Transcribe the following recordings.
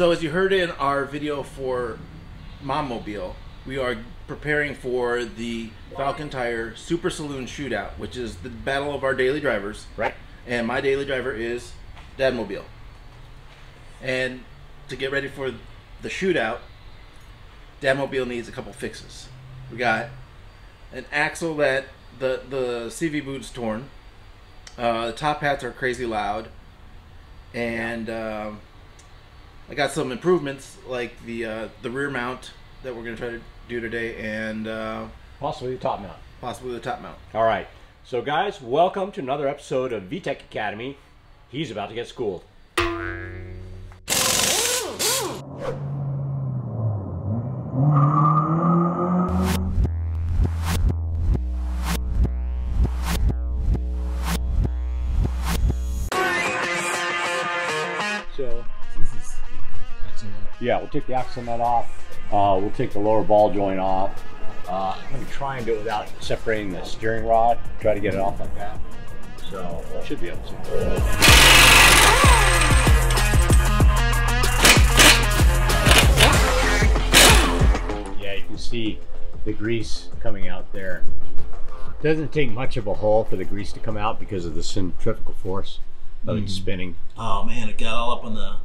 So as you heard in our video for Mommobile, we are preparing for the Falken Tire Super Saloon Shootout, which is the battle of our daily drivers. Right. And my daily driver is Dadmobile. And to get ready for the shootout, Dadmobile needs a couple fixes. We got an axle that the the CV boot's torn. Uh, the top hats are crazy loud, and um, I got some improvements like the uh, the rear mount that we're gonna try to do today, and uh, Possibly the top mount. possibly the top mount. All right. So, guys, welcome to another episode of VTEC Academy. He's about to get schooled. Yeah, we'll take the axle nut off. Uh, we'll take the lower ball joint off. Uh, I'm going to try and do it without separating the steering rod. Try to get it off like that. So, I should be able to. Yeah, you can see the grease coming out there. Doesn't take much of a hole for the grease to come out because of the centrifugal force of it spinning. Oh man, it got all up on the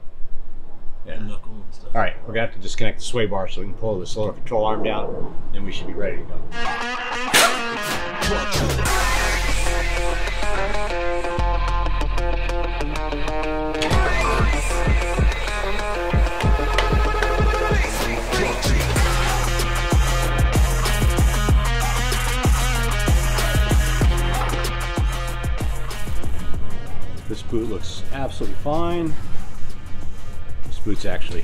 Yeah. knuckle and stuff. All right, we're gonna have to disconnect the sway bar so we can pull this little control arm down, and we should be ready to go. This boot looks absolutely fine. Boot's actually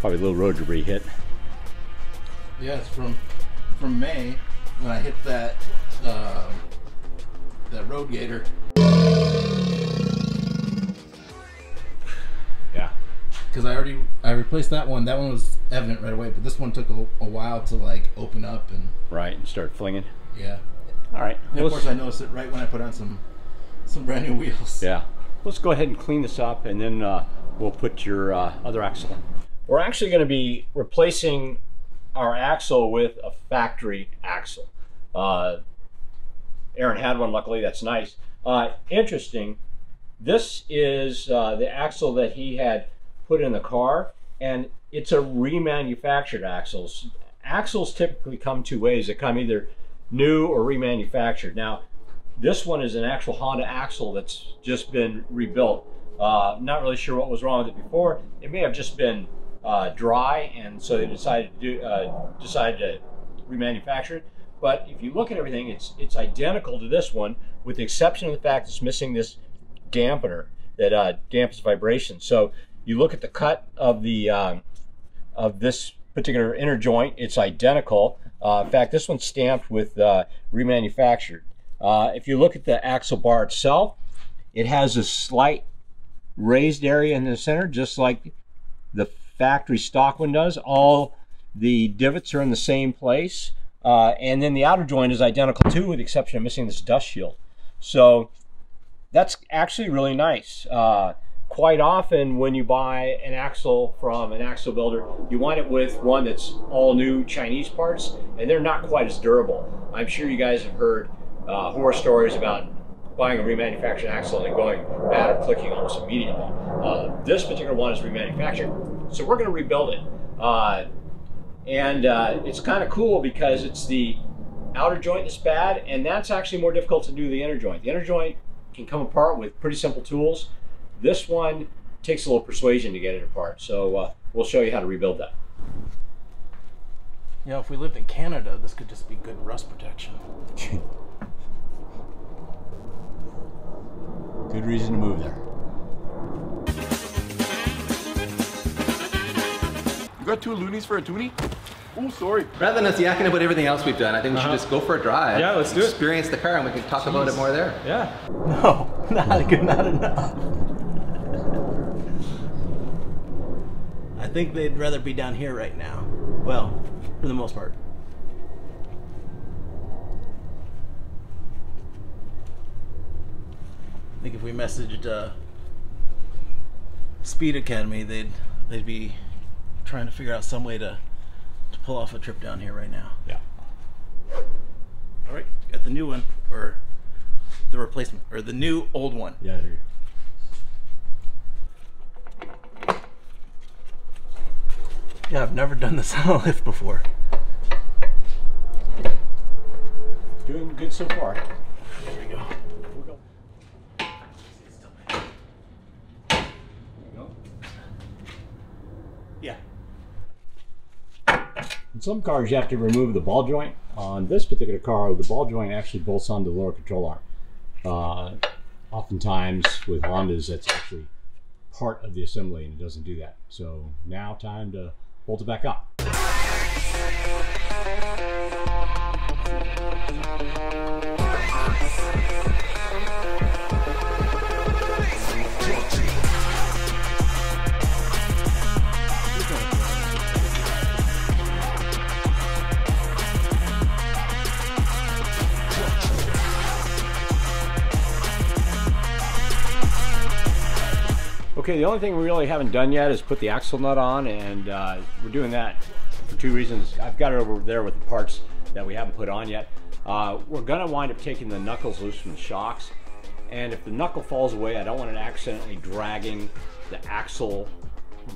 probably a little road debris hit. Yeah, it's from from May when I hit that uh, that road gator. Yeah. Because I already I replaced that one. That one was evident right away, but this one took a, a while to like open up and Right, and start flinging. yeah. All right. And of course, I noticed it right when I put on some some brand new wheels. Yeah. Let's go ahead and clean this up and then uh, we'll put your uh, other axle in. We're actually going to be replacing our axle with a factory axle. Uh, Aaron had one, luckily, that's nice. Uh, interesting, this is uh, the axle that he had put in the car, and it's a remanufactured axle. Axles typically come two ways. They come either new or remanufactured. Now, this one is an actual Honda axle that's just been rebuilt. Uh, not really sure what was wrong with it before. It may have just been uh, dry, and so they decided to do, uh, decided to remanufacture it. But if you look at everything, it's it's identical to this one, with the exception of the fact it's missing this dampener that uh, dampens vibration. So you look at the cut of the um, of this particular inner joint, it's identical. Uh, in fact, this one's stamped with uh, remanufactured. Uh, if you look at the axle bar itself, it has a slight raised area in the center, just like the factory stock one does. All the divots are in the same place. Uh, and then the outer joint is identical too, with the exception of missing this dust shield. So that's actually really nice. Uh, quite often, when you buy an axle from an axle builder, you wind up with one that's all new Chinese parts, and they're not quite as durable. I'm sure you guys have heard uh, horror stories about buying a remanufactured axle and going bad or clicking almost immediately. Uh, this particular one is remanufactured, so we're going to rebuild it. Uh, and uh, it's kind of cool because it's the outer joint that's bad, and that's actually more difficult to do the inner joint. The inner joint can come apart with pretty simple tools. This one takes a little persuasion to get it apart, so uh, we'll show you how to rebuild that. You know, if we lived in Canada, this could just be good rust protection. Good reason to move there. You got two loonies for a toonie? Oh, sorry. Rather than us yakking about everything else we've done, I think we should uh-huh. just go for a drive. Yeah, let's do it. Experience the car and we can talk about it more there. Yeah. No, not good, not enough. I think they'd rather be down here right now. Well, for the most part. I think if we messaged uh, Speed Academy, they'd they'd be trying to figure out some way to to pull off a trip down here right now. Yeah. All right, got the new one or the replacement or the new old one. Yeah. there- Yeah, I've never done this on a lift before. Doing good so far. There we go. There you go. Yeah. In some cars, you have to remove the ball joint. On this particular car, the ball joint actually bolts onto the lower control arm. Uh, oftentimes, with Hondas, that's actually part of the assembly, and it doesn't do that. So now, time to bolt it back up. Okay, the only thing we really haven't done yet is put the axle nut on, and uh, we're doing that for two reasons. I've got it over there with the parts that we haven't put on yet. Uh, we're gonna wind up taking the knuckles loose from the shocks, and if the knuckle falls away, I don't want it accidentally dragging the axle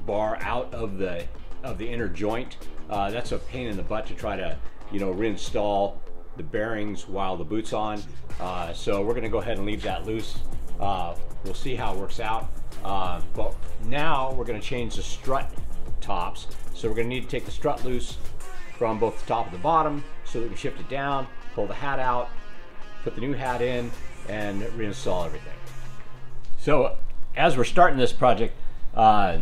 bar out of the of the inner joint. Uh, that's a pain in the butt to try to, you know, reinstall the bearings while the boot's on. Uh, so we're gonna go ahead and leave that loose. Uh, we'll see how it works out. Uh, but now we're gonna change the strut tops. So we're gonna need to take the strut loose from both the top and the bottom so that we can shift it down, pull the hat out, put the new hat in, and reinstall everything. So as we're starting this project, uh,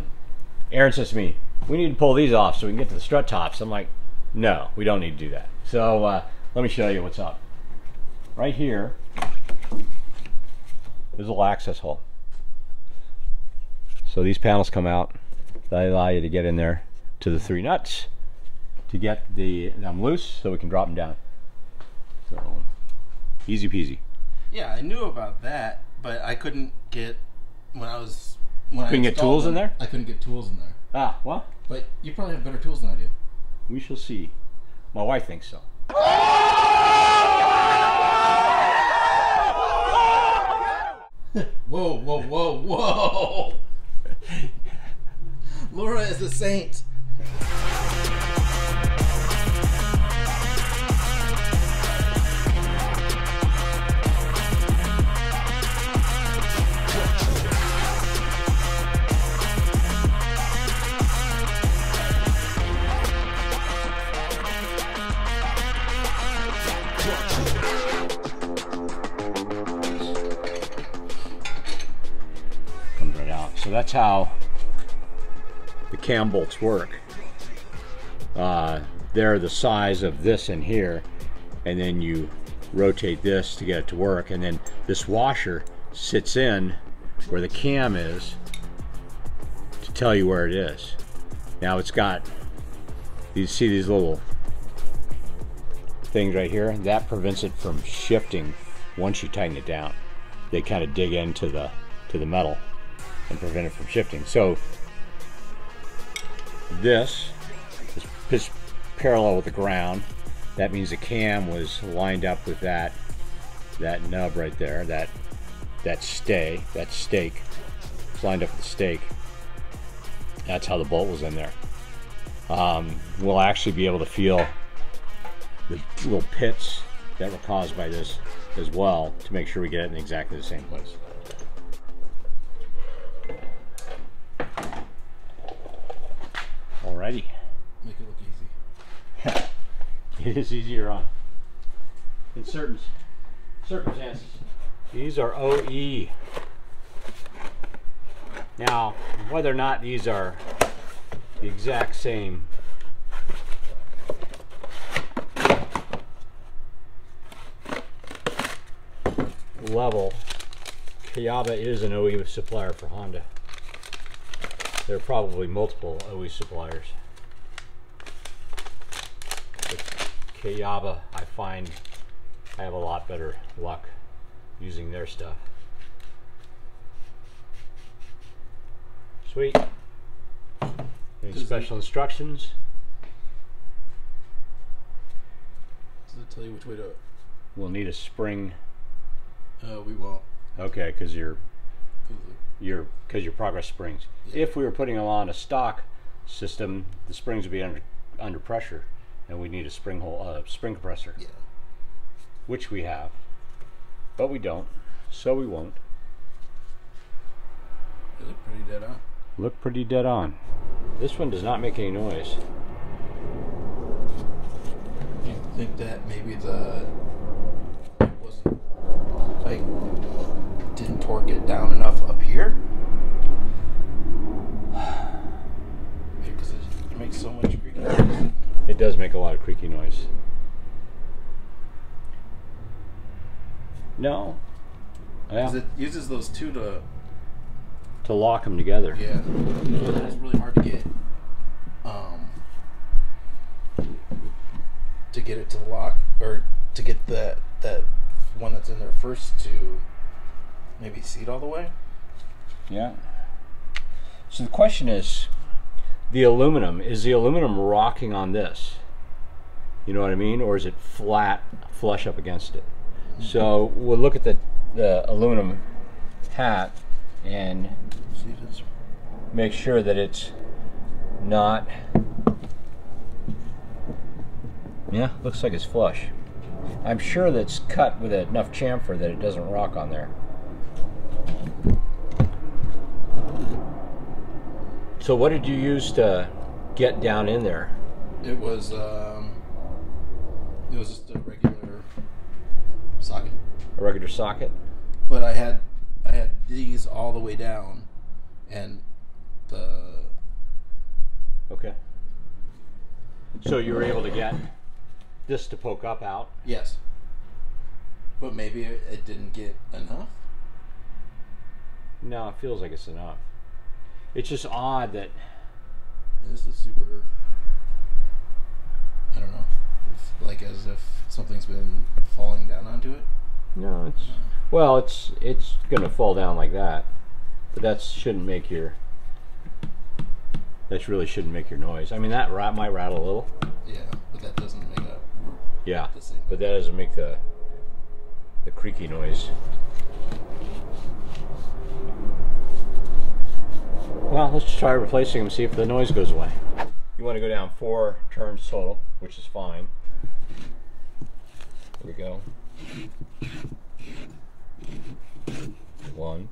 Aaron says to me, we need to pull these off so we can get to the strut tops. I'm like, no, we don't need to do that. So uh, let me show you what's up. Right here is a little access hole. So these panels come out. They allow you to get in there to the three nuts to get the them loose so we can drop them down. So easy peasy. Yeah, I knew about that, but I couldn't get when I was when Couldn't I get tools in there? I couldn't get tools in there. Ah, well, But you probably have better tools than I do. we shall see. My wife thinks so. Whoa, whoa, whoa, whoa! Laura is a saint. comes right out. So that's how the cam bolts work. Uh, they're the size of this in here, and then you rotate this to get it to work, and then this washer sits in where the cam is to tell you where it is. Now it's got, you see these little things right here? That prevents it from shifting once you tighten it down. They kind of dig into the to the metal and prevent it from shifting. So this is parallel with the ground. That means the cam was lined up with that that nub right there, that that stay, that stake. It's lined up with the stake. That's how the bolt was in there. Um, we'll actually be able to feel the little pits that were caused by this as well to make sure we get it in exactly the same place. Alrighty. Make it look easy. It is easier on in certain circumstances. These are OE. Now, whether or not these are the exact same level, Kayaba is an OE supplier for Honda. There are probably multiple OE suppliers. Kayaba, I find I have a lot better luck using their stuff. Sweet. Any Does it- special instructions? Does it tell you which way to? We'll need a spring. Uh, we won't. Okay, because you're your because your progress springs. Yeah. If we were putting them on a stock system, the springs would be under under pressure, and we need a spring hole uh, spring compressor, Yeah. which we have, but we don't, so we won't. They look pretty dead on. Look pretty dead on. This one does not make any noise. You think that maybe the wasn't like didn't torque it down enough here? Because it, it makes so much creaking. noise. It does make a lot of creaky noise. No. Yeah, 'Cause it uses those two to to lock them together. yeah. So it's really hard to get um to get it to lock or to get that that one that's in there first to maybe seat all the way. Yeah. So the question is, the aluminum is the aluminum rocking on this? You know what I mean, or is it flat, flush up against it? So we'll look at the the aluminum hat and See if it's make sure that it's not. Yeah, looks like it's flush. I'm sure that's cut with enough chamfer that it doesn't rock on there. So what did you use to get down in there? It was um, it was just a regular socket, A regular socket? but I had I had these all the way down, and the Okay. So you were able to get this to poke up out? yes, but maybe it, it didn't get enough. No, it feels like it's enough. It's just odd that And this is super. I don't know, it's like as if something's been falling down onto it. No, it's well, it's it's gonna fall down like that, but that shouldn't make your. That really shouldn't make your noise. I mean, that rat might rattle a little. Yeah, but that doesn't make up. Yeah, but that doesn't make the the creaky noise. Well, let's try replacing them. See if the noise goes away. You want to go down four turns total, which is fine. Here we go. One.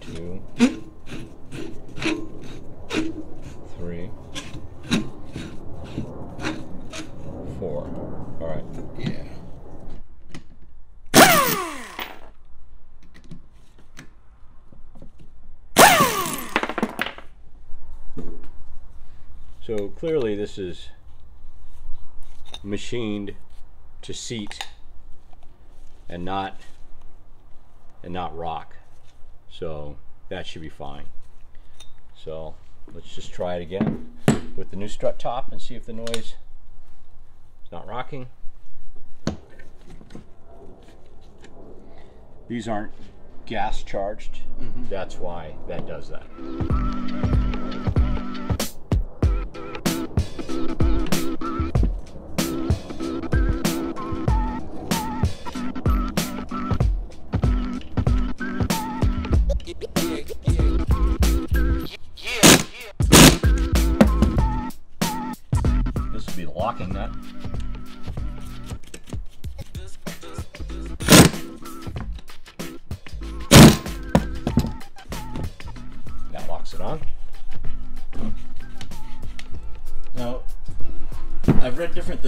Two. Three. Four. All right. Yeah. So clearly this is machined to seat and not and not rock. So that should be fine. So let's just try it again with the new strut top and see if the noise is not rocking. These aren't gas charged. Mm-hmm. That's why that does that.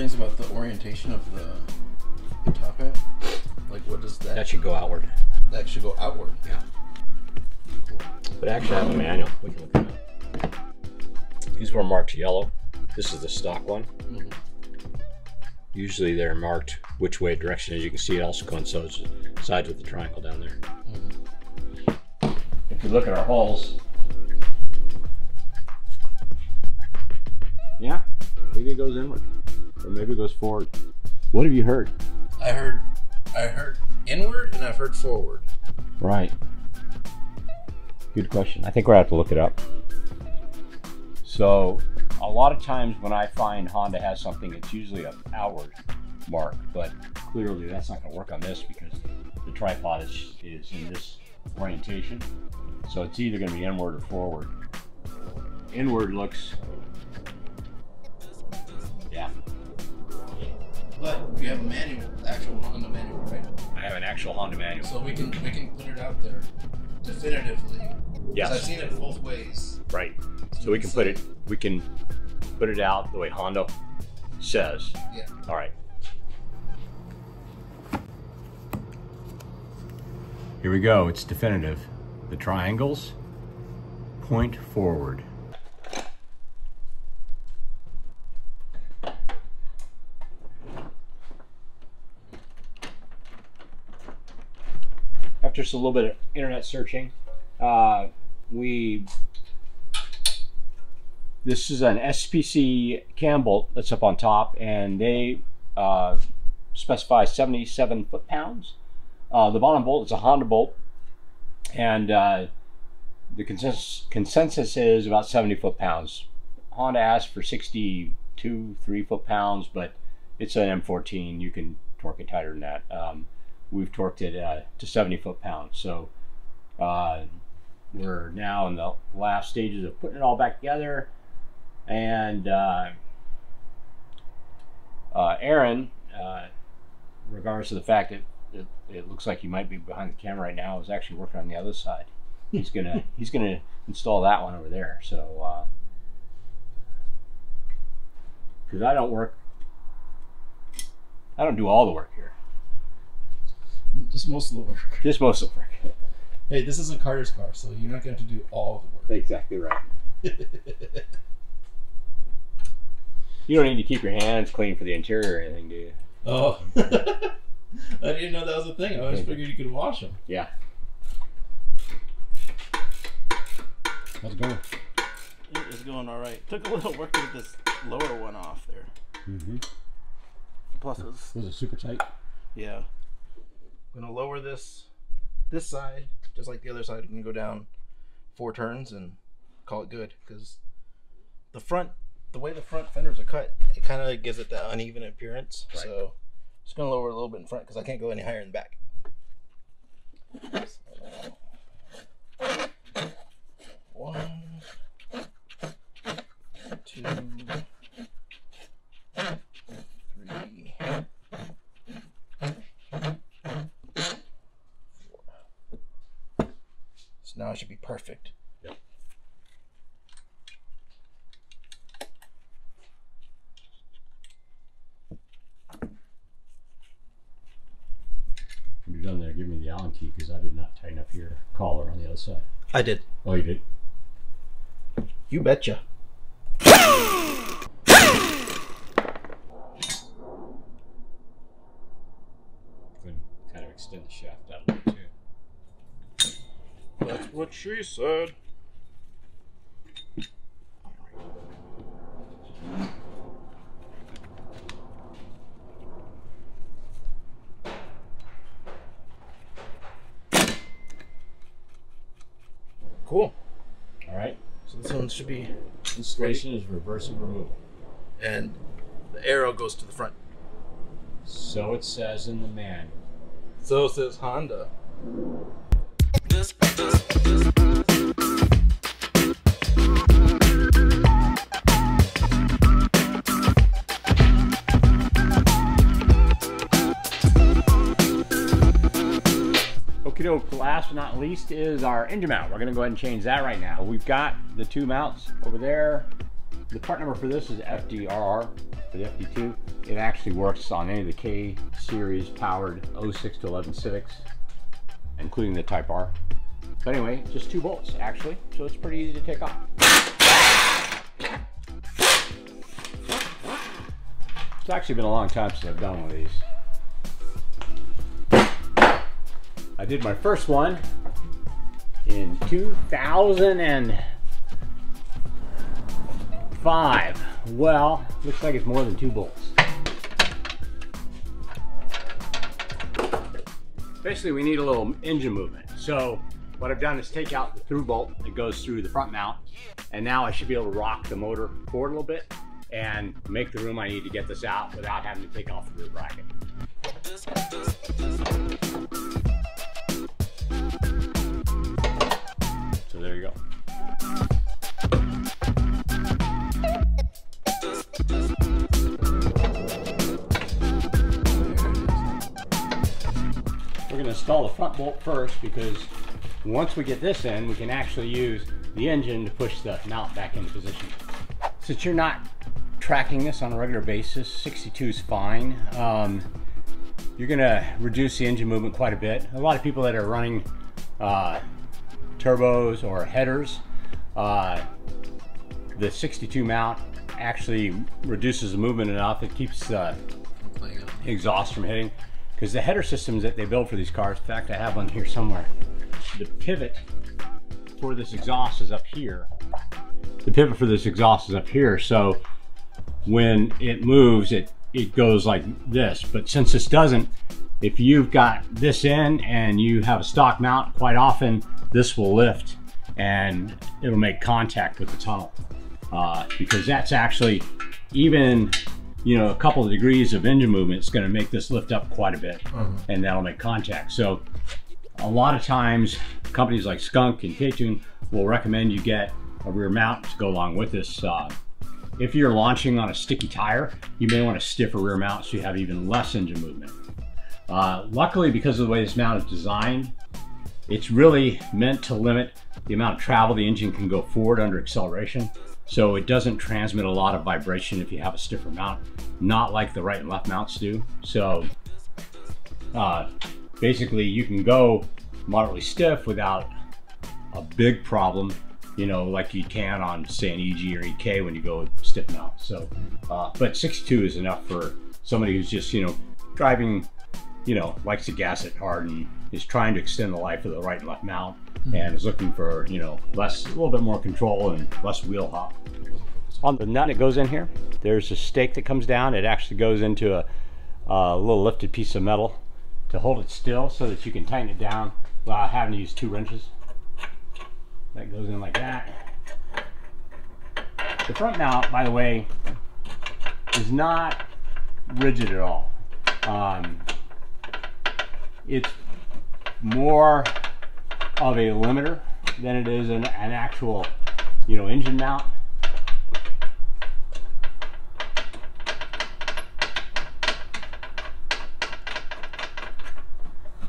Things about the orientation of the, the top hat. Like, what does that? That should go outward. that should go outward. Yeah. But actually, I have a manual. We can look at that. These were marked yellow. This is the stock one. Mhm. Usually they're marked which way direction As You can see it also coincides sides with the triangle down there. If you look at our holes, yeah, maybe it goes inward, or maybe it goes forward. What have you heard? I heard, I heard inward and I've heard forward. Right. Good question. I think we're going to have to look it up. So, a lot of times when I find Honda has something, it's usually an outward mark, but clearly that's not going to work on this because the tripod is, is in this orientation. So it's either going to be inward or forward. Inward looks, yeah, But we have a manual, actual Honda manual, right? I have an actual Honda manual. So we can we can put it out there definitively. Yes. I've seen it both ways. Right. So we can put it, we can put it out the way Honda says. Yeah. All right. Here we go. It's definitive. The triangles point forward. After just a little bit of internet searching, uh, we this is an SPC cam bolt that's up on top, and they uh, specify 77 foot pounds. Uh, the bottom bolt is a Honda bolt, and uh, the consensus, consensus is about 70 foot pounds. Honda asked for 62, 3 foot pounds, but it's an M14. You can torque it tighter than that. Um, we've torqued it uh, to 70 foot pounds. So uh, we're now in the last stages of putting it all back together. And uh, uh, Aaron, uh, regardless of the fact that it, it looks like he might be behind the camera right now, is actually working on the other side. He's gonna he's gonna install that one over there. So because I don't work, I don't do all the work here. Just most of the work. Just most of the work. Hey, this isn't Carter's car, so you're not going to have to do all the work. Exactly right. You don't need to keep your hands clean for the interior or anything, do you? Oh. I didn't know that was a thing. I always figured you could wash them. Yeah. How's it going? It's going all right. Took a little work to get this lower one off there. Mm-hmm. Plus, it was, Was it super tight? yeah. I'm gonna lower this this side just like the other side. I'm gonna go down four turns and call it good because the front, the way the front fenders are cut, it kind of gives it that uneven appearance. Right. So just gonna lower a little bit in front because I can't go any higher in the back. One, two, three, four. So now should be perfect. Yep. When you're done there, give me the Allen key because I did not tighten up your collar on the other side. I did. Oh, you did? You betcha. Can kind of extend the shaft out a little too. That's what she said. Cool. All right. So this one should be, Installation is reverse and removal. and the arrow goes to the front. So it says in the manual. So says Honda. Last but not least is our engine mount. We're gonna go ahead and change that right now. We've got the two mounts over there. The part number for this is FDRR for the FD2. It actually works on any of the K series powered 06 to 11 Civics, including the Type R. But anyway, just two bolts actually, so it's pretty easy to take off. It's actually been a long time since I've done one of these. I did my first one in 2005. Well, looks like it's more than two bolts. Basically we need a little engine movement. So what I've done is take out the through bolt that goes through the front mount, and now I should be able to rock the motor forward a little bit and make the room I need to get this out without having to take off the rear bracket. Install the front bolt first because once we get this in, we can actually use the engine to push the mount back into position. Since you're not tracking this on a regular basis, 62 is fine. Um, you're going to reduce the engine movement quite a bit. A lot of people that are running uh, turbos or headers, uh, the 62 mount actually reduces the movement enough. It keeps uh, exhaust from hitting because the header systems that they build for these cars, in fact, I have one here somewhere. The pivot for this exhaust is up here. The pivot for this exhaust is up here. So when it moves, it, it goes like this. But since this doesn't, if you've got this in and you have a stock mount, quite often this will lift and it'll make contact with the tunnel. Uh, because that's actually even you know, a couple of degrees of engine movement is going to make this lift up quite a bit and that'll make contact. So a lot of times companies like Skunk and K-Tune will recommend you get a rear mount to go along with this. Uh, if you're launching on a sticky tire, you may want a stiffer rear mount so you have even less engine movement. Uh, luckily, because of the way this mount is designed, it's really meant to limit the amount of travel the engine can go forward under acceleration. So it doesn't transmit a lot of vibration if you have a stiffer mount, not like the right and left mounts do. So uh, basically you can go moderately stiff without a big problem, you know, like you can on say an EG or EK when you go stiff mount. So, uh, but 62 is enough for somebody who's just, you know, driving, you know, likes to gas it hard and is trying to extend the life of the right and left mount and is looking for, you know, less, a little bit more control and less wheel hop. On the nut that goes in here, there's a stake that comes down. It actually goes into a, a little lifted piece of metal to hold it still so that you can tighten it down without having to use two wrenches. That goes in like that. The front mount, by the way, is not rigid at all. Um, it's more of a limiter than it is an, an actual, you know, engine mount.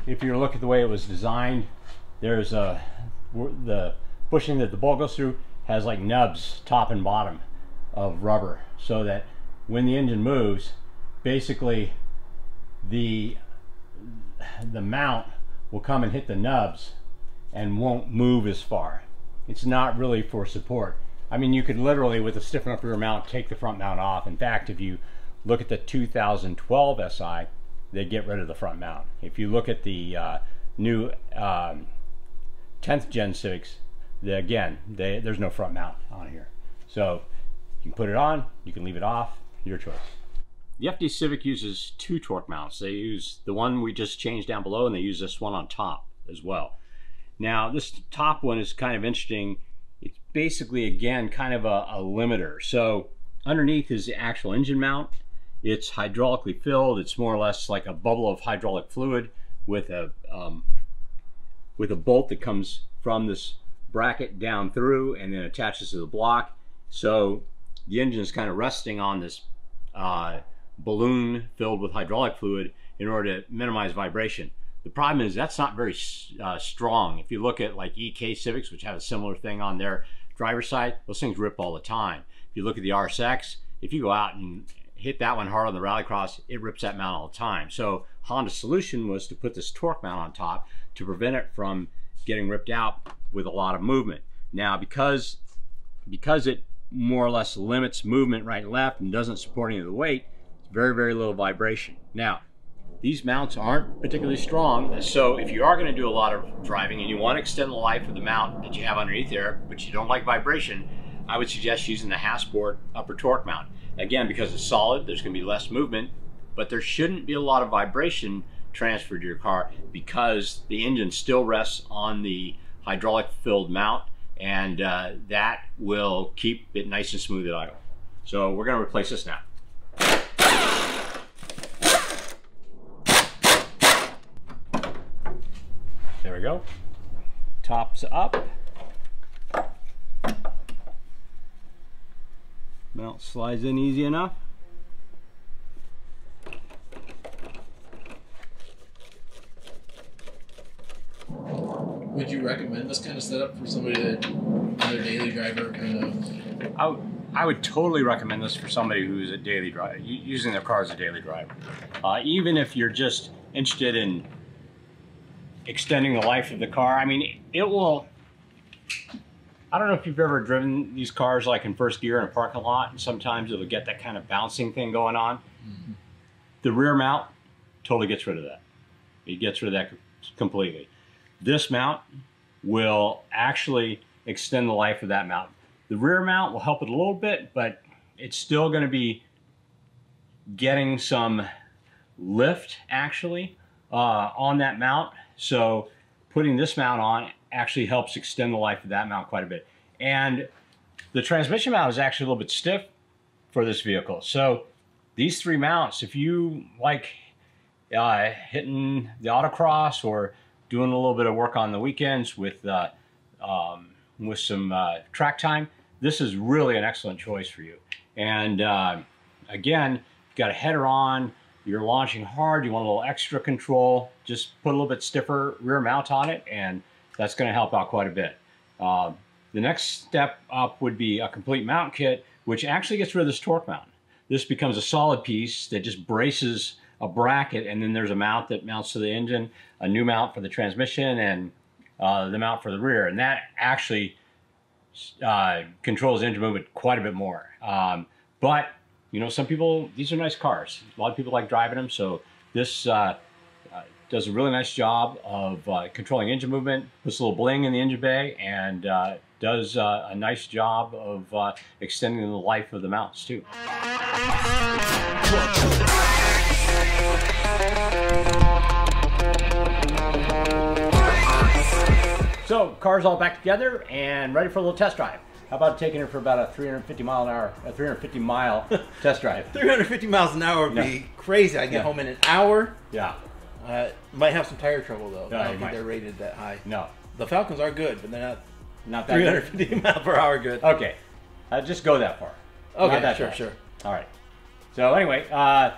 If you look at the way it was designed, there's a the bushing that the ball goes through has like nubs top and bottom of rubber so that when the engine moves basically the the mount will come and hit the nubs and won't move as far it's not really for support I mean you could literally with a stiff enough rear mount take the front mount off in fact if you look at the 2012 SI they get rid of the front mount if you look at the uh, new um, 10th gen Civics, the, again, they, there's no front mount on here. So you can put it on, you can leave it off, your choice. The FD Civic uses two torque mounts. They use the one we just changed down below and they use this one on top as well. Now this top one is kind of interesting. It's basically, again, kind of a, a limiter. So underneath is the actual engine mount. It's hydraulically filled. It's more or less like a bubble of hydraulic fluid with a um, with a bolt that comes from this bracket down through and then attaches to the block. So the engine is kind of resting on this uh, balloon filled with hydraulic fluid in order to minimize vibration. The problem is that's not very uh, strong. If you look at like EK Civics, which have a similar thing on their driver's side, those things rip all the time. If you look at the RSX, if you go out and hit that one hard on the rallycross, it rips that mount all the time. So Honda's solution was to put this torque mount on top to prevent it from getting ripped out with a lot of movement. Now, because because it more or less limits movement right and left and doesn't support any of the weight, very, very little vibration. Now, these mounts aren't particularly strong, so if you are going to do a lot of driving and you want to extend the life of the mount that you have underneath there, but you don't like vibration, I would suggest using the Hasport upper torque mount. Again, because it's solid, there's going to be less movement, but there shouldn't be a lot of vibration transferred to your car because the engine still rests on the hydraulic filled mount and uh, that will keep it nice and smooth at idle. So we're going to replace this now. We go. Tops up. Mount slides in easy enough. Would you recommend this kind of setup for somebody that their daily driver kind of? I would, I would totally recommend this for somebody who's a daily driver, using their car as a daily driver. Uh, even if you're just interested in extending the life of the car, I mean, it will. I don't know if you've ever driven these cars like in first gear in a parking lot, and sometimes it'll get that kind of bouncing thing going on. Mm-hmm. The rear mount totally gets rid of that. It gets rid of that completely. This mount will actually extend the life of that mount. The rear mount will help it a little bit, but it's still going to be getting some lift actually uh, on that mount. So putting this mount on actually helps extend the life of that mount quite a bit. And the transmission mount is actually a little bit stiff for this vehicle. So these three mounts, if you like uh, hitting the autocross or doing a little bit of work on the weekends with uh, um, with some uh, track time, this is really an excellent choice for you. And uh, again, you've got a header on, you're launching hard, you want a little extra control, just put a little bit stiffer rear mount on it, and that's going to help out quite a bit. Uh, the next step up would be a complete mount kit, which actually gets rid of this torque mount. This becomes a solid piece that just braces a bracket, and then there's a mount that mounts to the engine, a new mount for the transmission, and uh, the mount for the rear. And that actually uh, controls engine movement quite a bit more. Um, but, you know, some people, these are nice cars. A lot of people like driving them, so this uh, uh does a really nice job of uh, controlling engine movement, puts a little bling in the engine bay, and uh, does a nice job of extending the life of the mounts, too. So, car's all back together and ready for a little test drive. How about taking it for about a 350 mile an hour, a 350 mile test drive? 350 miles an hour would yeah. be crazy. I get yeah. home in an hour. Yeah. Uh, might have some tire trouble though. No, I don't think they're rated that high. No. The Falkens are good, but they're not. Not that 350 good. mile per hour good. Okay. Uh, just go that far. Okay, that sure, far. sure. All right. So anyway, uh,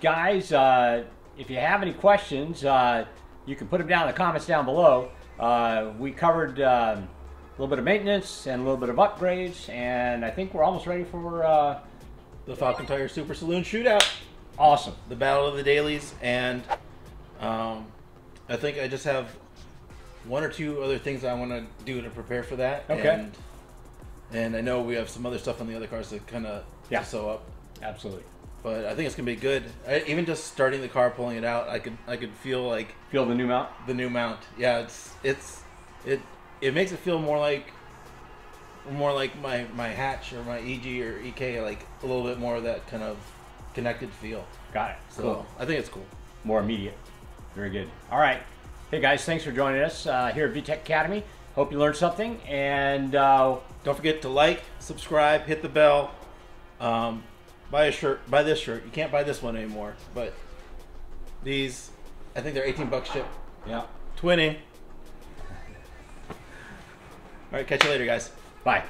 guys, uh, if you have any questions, uh, you can put them down in the comments down below. Uh, we covered a little bit of maintenance and a little bit of upgrades, and I think we're almost ready for uh, the Falken Tire Super Saloon Shootout. Awesome. The Battle of the Dailies, and um, I think I just have one or two other things I want to do to prepare for that. Okay. And, and I know we have some other stuff on the other cars to kind of yeah. sew up. Absolutely but I think it's gonna be good. I, even just starting the car, pulling it out, I could I could feel like feel the new mount. The new mount, yeah. It's it's it it makes it feel more like more like my my hatch or my EG or EK, like a little bit more of that kind of connected feel. Got it. So cool. I think it's cool. More immediate. Very good. All right. Hey guys, thanks for joining us uh, here at VTEC Academy. Hope you learned something, and uh, don't forget to like, subscribe, hit the bell. Um, buy a shirt, buy this shirt. You can't buy this one anymore, but these, I think they're 18 bucks ship. Yeah. Twinning. All right, catch you later, guys. Bye.